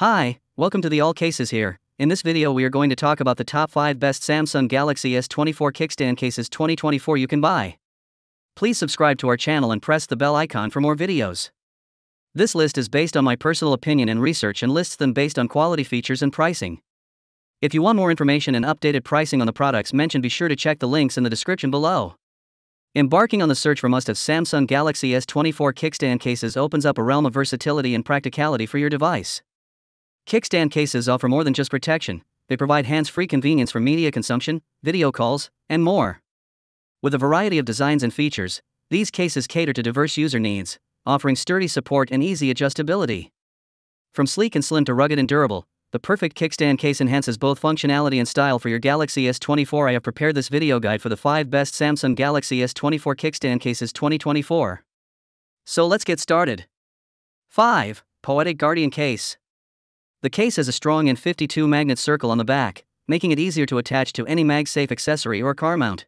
Hi, welcome to the All Cases here. In this video we are going to talk about the top 5 best Samsung Galaxy S24 kickstand cases 2024 you can buy. Please subscribe to our channel and press the bell icon for more videos. This list is based on my personal opinion and research and lists them based on quality features and pricing. If you want more information and updated pricing on the products mentioned be sure to check the links in the description below. Embarking on the search for must-have Samsung Galaxy S24 kickstand cases opens up a realm of versatility and practicality for your device. Kickstand cases offer more than just protection, they provide hands free convenience for media consumption, video calls, and more. With a variety of designs and features, these cases cater to diverse user needs, offering sturdy support and easy adjustability. From sleek and slim to rugged and durable, the perfect kickstand case enhances both functionality and style for your Galaxy S24. I have prepared this video guide for the 5 best Samsung Galaxy S24 kickstand cases 2024. So let's get started. 5. Poetic Guardian Case. The case has a strong N52 magnet circle on the back, making it easier to attach to any MagSafe accessory or car mount.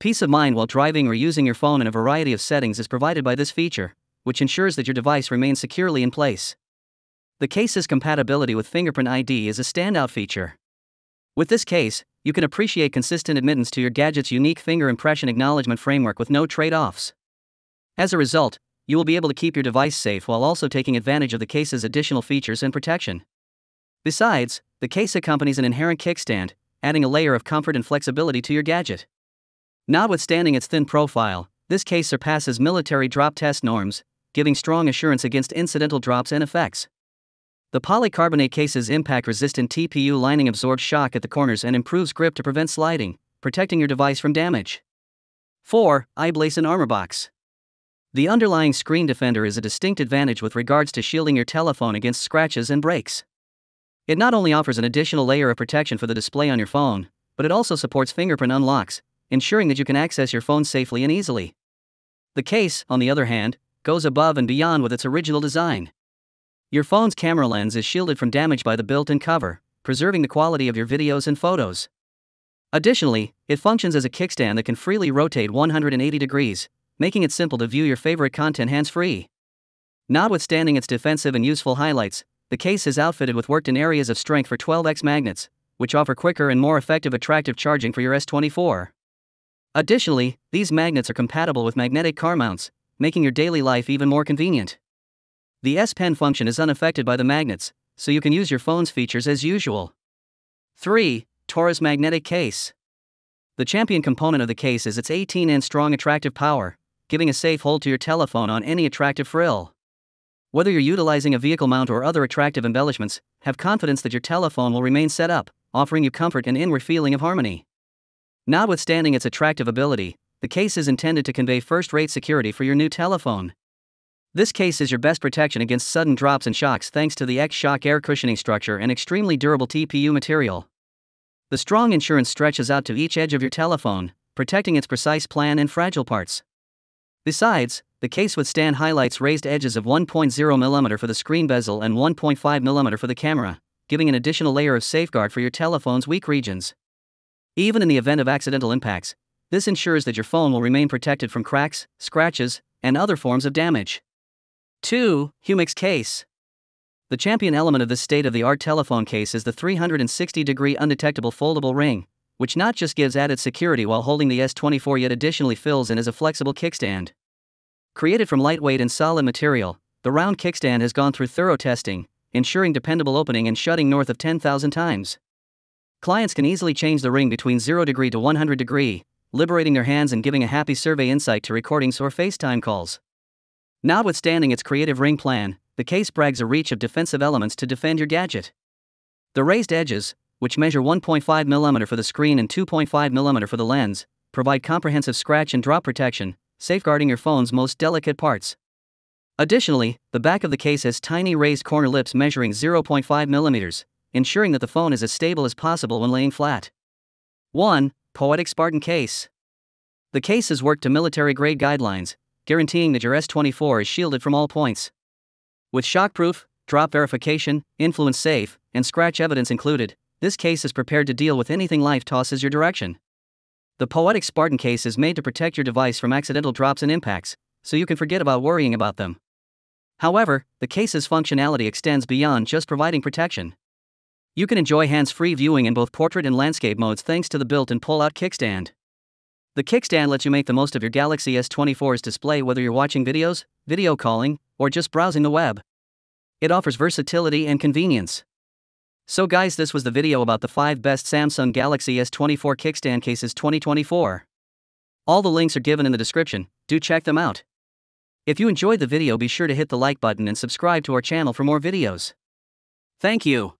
Peace of mind while driving or using your phone in a variety of settings is provided by this feature, which ensures that your device remains securely in place. The case's compatibility with fingerprint ID is a standout feature. With this case, you can appreciate consistent admittance to your gadget's unique finger impression acknowledgement framework with no trade offs. As a result, you will be able to keep your device safe while also taking advantage of the case's additional features and protection. Besides, the case accompanies an inherent kickstand, adding a layer of comfort and flexibility to your gadget. Notwithstanding its thin profile, this case surpasses military drop test norms, giving strong assurance against incidental drops and effects. The polycarbonate case's impact resistant TPU lining absorbs shock at the corners and improves grip to prevent sliding, protecting your device from damage. 4. i-Blason Armor Box. The underlying screen defender is a distinct advantage with regards to shielding your telephone against scratches and breaks. It not only offers an additional layer of protection for the display on your phone, but it also supports fingerprint unlocks, ensuring that you can access your phone safely and easily. The case, on the other hand, goes above and beyond with its original design. Your phone's camera lens is shielded from damage by the built in cover, preserving the quality of your videos and photos. Additionally, it functions as a kickstand that can freely rotate 180 degrees, making it simple to view your favorite content hands free. Notwithstanding its defensive and useful highlights, the case is outfitted with worked in areas of strength for 12x magnets, which offer quicker and more effective attractive charging for your S24. Additionally, these magnets are compatible with magnetic car mounts, making your daily life even more convenient. The S Pen function is unaffected by the magnets, so you can use your phone's features as usual. 3. Torras Magnetic Case. The champion component of the case is its 18 inch strong attractive power, giving a safe hold to your telephone on any attractive frill. Whether you're utilizing a vehicle mount or other attractive embellishments, have confidence that your telephone will remain set up, offering you comfort and inward feeling of harmony. Notwithstanding its attractive ability, the case is intended to convey first rate security for your new telephone. This case is your best protection against sudden drops and shocks thanks to the X Shock air cushioning structure and extremely durable TPU material. The strong insurance stretches out to each edge of your telephone, protecting its precise plan and fragile parts. Besides, the case withstand highlights raised edges of 1.0mm for the screen bezel and 1.5mm for the camera, giving an additional layer of safeguard for your telephone's weak regions. Even in the event of accidental impacts, this ensures that your phone will remain protected from cracks, scratches, and other forms of damage. 2. Humixx Case The champion element of this state of the art telephone case is the 360 degree undetectable foldable ring, which not just gives added security while holding the S24 yet additionally fills in as a flexible kickstand. Created from lightweight and solid material, the round kickstand has gone through thorough testing, ensuring dependable opening and shutting north of 10,000 times. Clients can easily change the ring between 0 degree to 100 degree, liberating their hands and giving a happy survey insight to recordings or FaceTime calls. Notwithstanding its creative ring plan, the case brags a reach of defensive elements to defend your gadget. The raised edges, which measure 1.5mm for the screen and 2.5mm for the lens, provide comprehensive scratch and drop protection, safeguarding your phone's most delicate parts. Additionally, the back of the case has tiny raised corner lips measuring 0.5mm, ensuring that the phone is as stable as possible when laying flat. 1. Poetic Spartan Case The case is worked to military grade guidelines, guaranteeing that your S24 is shielded from all points. With shockproof, drop verification, influence safe, and scratch evidence included, this case is prepared to deal with anything life tosses your direction. The Poetic Spartan case is made to protect your device from accidental drops and impacts, so you can forget about worrying about them. However, the case's functionality extends beyond just providing protection. You can enjoy hands free viewing in both portrait and landscape modes thanks to the built in pull out kickstand. The kickstand lets you make the most of your Galaxy S24's display whether you're watching videos, video calling, or just browsing the web. It offers versatility and convenience. So guys this was the video about the 5 best Samsung Galaxy S24 kickstand cases 2024. All the links are given in the description, do check them out. If you enjoyed the video be sure to hit the like button and subscribe to our channel for more videos. Thank you.